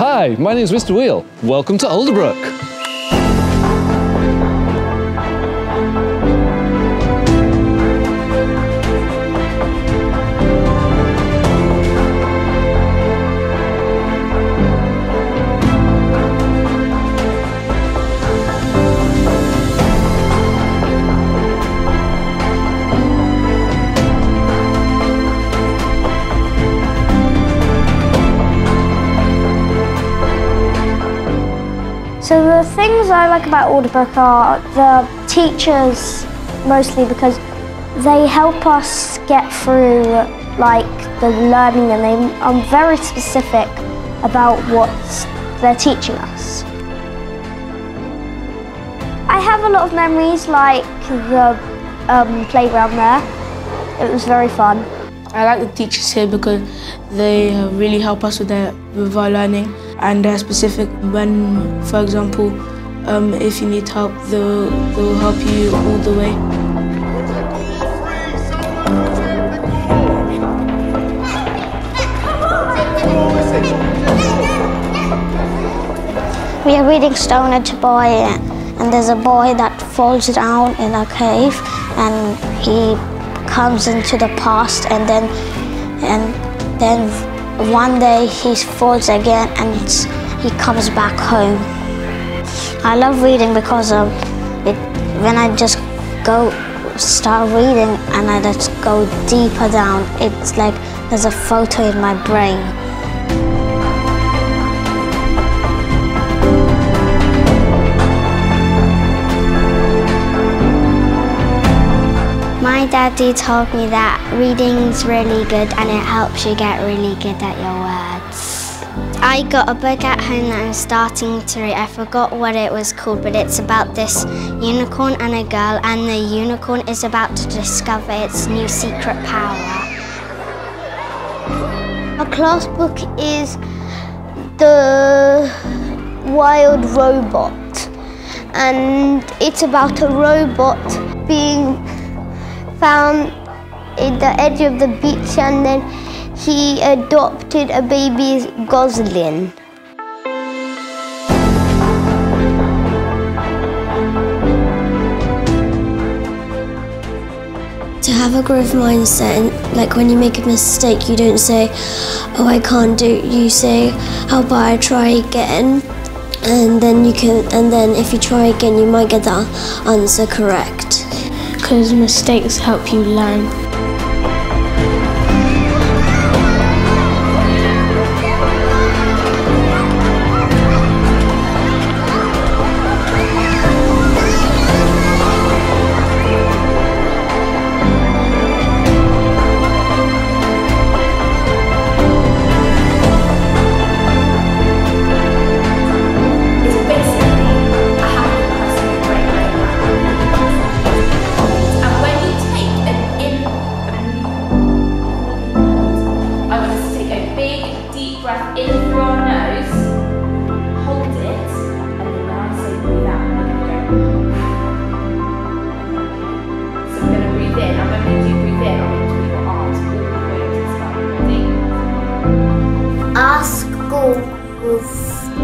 Hi, my name is Mr. Wheel. Welcome to Alderbrook. So the things I like about Alderbrook are the teachers mostly because they help us get through like the learning and they are very specific about what they're teaching us. I have a lot of memories like the um, playground there. It was very fun. I like the teachers here because they really help us with, their, with our learning and they're specific when, for example, um, if you need help, they'll, they'll help you all the way. We are reading Stone Age Boy and there's a boy that falls down in a cave and he comes into the past and then and then one day he falls again and he comes back home. I love reading because of it, when I just go start reading and I just go deeper down, it's like there's a photo in my brain. Daddy told me that reading's really good and it helps you get really good at your words. I got a book at home that I'm starting to read. I forgot what it was called, but it's about this unicorn and a girl, and the unicorn is about to discover its new secret power. A class book is The Wild Robot, and it's about a robot being found in the edge of the beach and then he adopted a baby goslin. To have a growth mindset, and like when you make a mistake, you don't say, "Oh, I can't do." It. You say, "How about I try again?" And then you can, and then if you try again, you might get the answer correct. Because mistakes help you learn.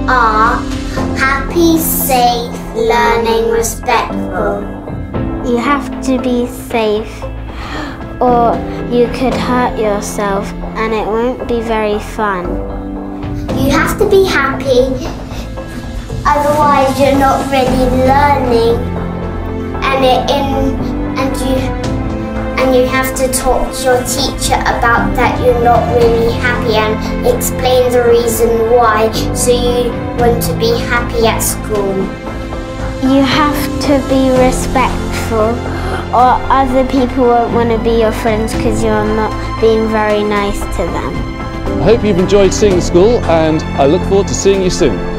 Are happy, safe, learning, respectful. You have to be safe or you could hurt yourself and it won't be very fun. You have to be happy, otherwise you're not really learning and it in and you you have to talk to your teacher about that you're not really happy and explain the reason why so you want to be happy at school. You have to be respectful or other people won't want to be your friends because you're not being very nice to them. I hope you've enjoyed seeing the school and I look forward to seeing you soon.